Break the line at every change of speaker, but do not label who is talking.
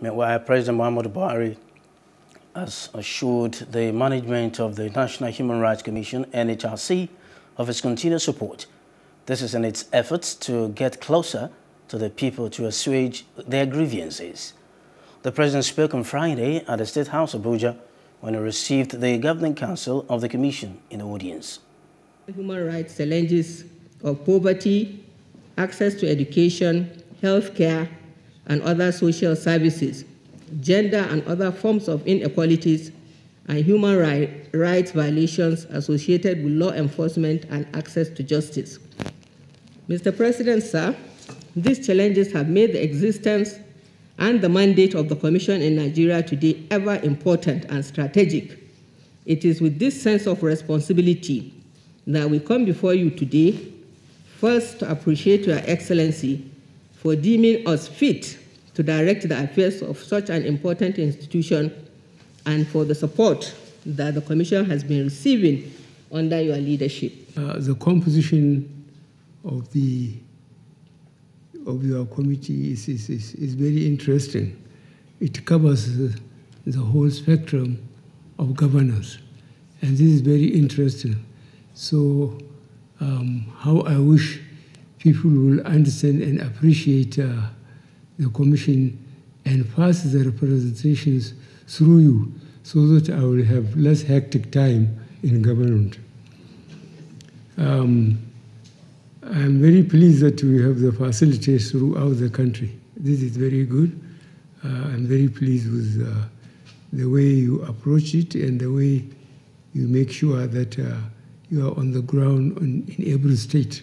Meanwhile, President Muhammadu Buhari has assured the management of the National Human Rights Commission, NHRC, of its continued support. This is in its efforts to get closer to the people to assuage their grievances. The President spoke on Friday at the State House of Abuja when he received the Governing Council of the Commission in the audience.
Human rights challenges of poverty, access to education, health care, and other social services, gender and other forms of inequalities, and human right, rights violations associated with law enforcement and access to justice. Mr. President, sir, these challenges have made the existence and the mandate of the Commission in Nigeria today ever important and strategic. It is with this sense of responsibility that we come before you today, first to appreciate Your Excellency for deeming us fit to direct the affairs of such an important institution and for the support that the Commission has been receiving under your leadership.
Uh, the composition of the of your committee is, is, is, is very interesting. It covers the whole spectrum of governance, and this is very interesting. So, um, how I wish people will understand and appreciate uh, the commission and pass the representations through you so that I will have less hectic time in government. Um, I'm very pleased that we have the facilities throughout the country. This is very good. Uh, I'm very pleased with uh, the way you approach it and the way you make sure that uh, you are on the ground in, in every state.